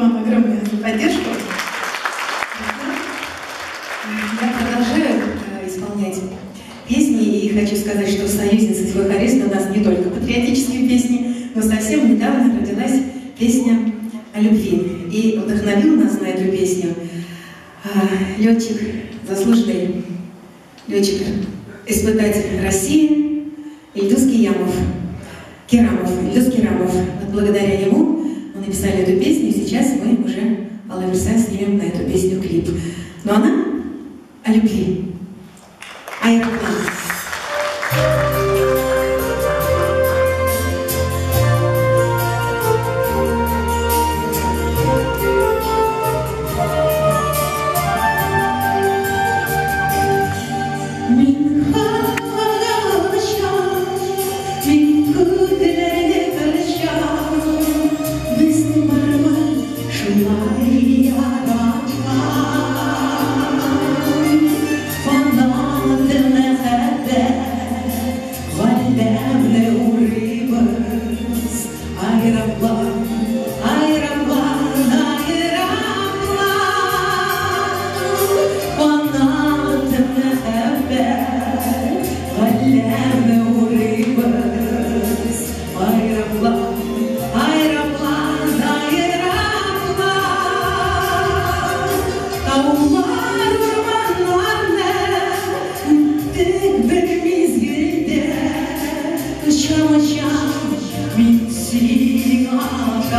вам огромное за поддержку. Я продолжаю э, исполнять песни и хочу сказать, что в «Союзнице свой харист» у нас не только патриотические песни, но совсем недавно родилась песня о любви. И вдохновил нас на эту песню э, летчик, заслуженный летчик, испытатель России Ильдус Киямов, Керамов, Ильдус Керамов. Вот благодаря ему написали эту песню, и сейчас мы уже Алла снимем на эту песню клип. Но она о любви. Аэроплан. Мин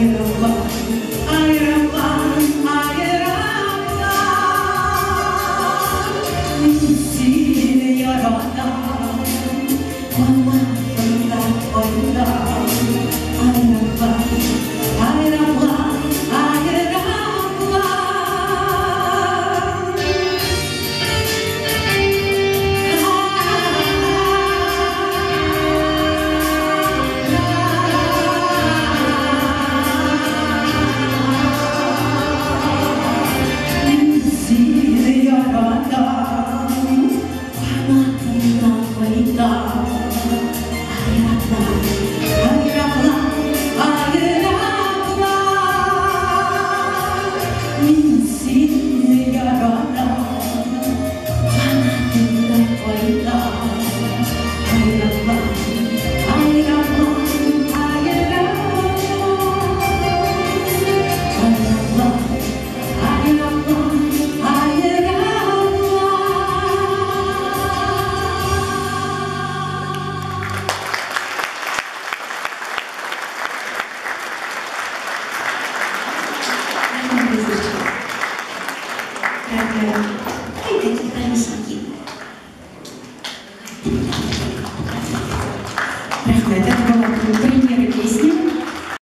you. Και είτε και είτε αν